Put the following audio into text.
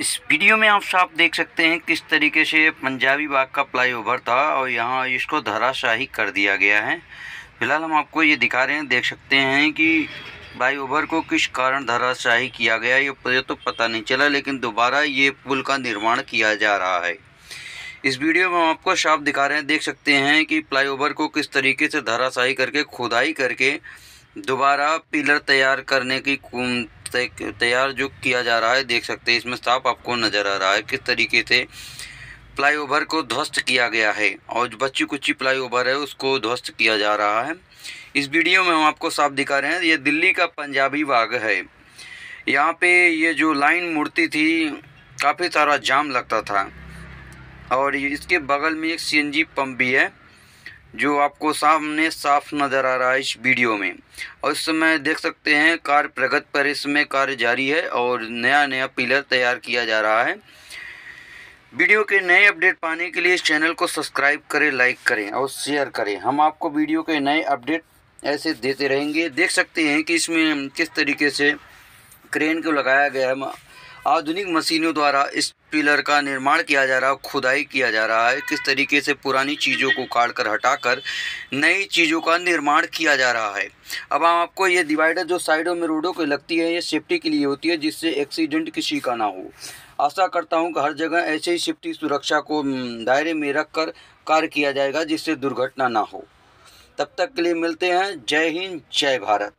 इस वीडियो में आप साफ़ देख सकते हैं किस तरीके से पंजाबी बाग का फ्लाईओवर था और यहाँ इसको धराशाही कर दिया गया है। फ़िलहाल हम आपको ये दिखा रहे हैं, देख सकते हैं कि फ्लाईओवर को किस कारण धराशाही किया गया, ये तो पता नहीं चला, लेकिन दोबारा ये पुल का निर्माण किया जा रहा है। इस वीडियो में हम आपको साफ़ दिखा रहे हैं, देख सकते हैं कि फ्लाईओवर को किस तरीके से धराशाही करके, खुदाई करके दोबारा पिलर तैयार करने की तैयार जो किया जा रहा है, देख सकते हैं, इसमें साफ़ आपको नज़र आ रहा है, किस तरीके से फ्लाईओवर को ध्वस्त किया गया है, और बच्ची कुच्ची फ्लाईओवर है, उसको ध्वस्त किया जा रहा है। इस वीडियो में हम आपको साफ़ दिखा रहे हैं, ये दिल्ली का पंजाबी बाग है। यहाँ पे ये जो लाइन मुड़ती थी, काफ़ी सारा जाम लगता था, और इसके बगल में एक सीएनजी पंप भी है। जो आपको सामने साफ़ नज़र आ रहा है इस वीडियो में। और इस समय देख सकते हैं कार्य प्रगत पर इसमें कार्य जारी है और नया नया पिलर तैयार किया जा रहा है। वीडियो के नए अपडेट पाने के लिए इस चैनल को सब्सक्राइब करें, लाइक करें और शेयर करें। हम आपको वीडियो के नए अपडेट ऐसे देते रहेंगे। देख सकते हैं कि इसमें किस तरीके से क्रेन को लगाया गया है। आधुनिक मशीनों द्वारा इस पिलर का निर्माण किया जा रहा है खुदाई किया जा रहा है। किस तरीके से पुरानी चीज़ों को काट कर हटा कर नई चीज़ों का निर्माण किया जा रहा है। अब हम आपको ये डिवाइडर जो साइडों में रोडों के लगती है, ये सेफ्टी के लिए होती है, जिससे एक्सीडेंट किसी का ना हो। आशा करता हूँ कि हर जगह ऐसे ही सेफ्टी सुरक्षा को दायरे में रख कर कार्य किया जाएगा, जिससे दुर्घटना ना हो। तब तक के लिए मिलते हैं। जय हिंद, जय भारत।